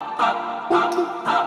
One, two.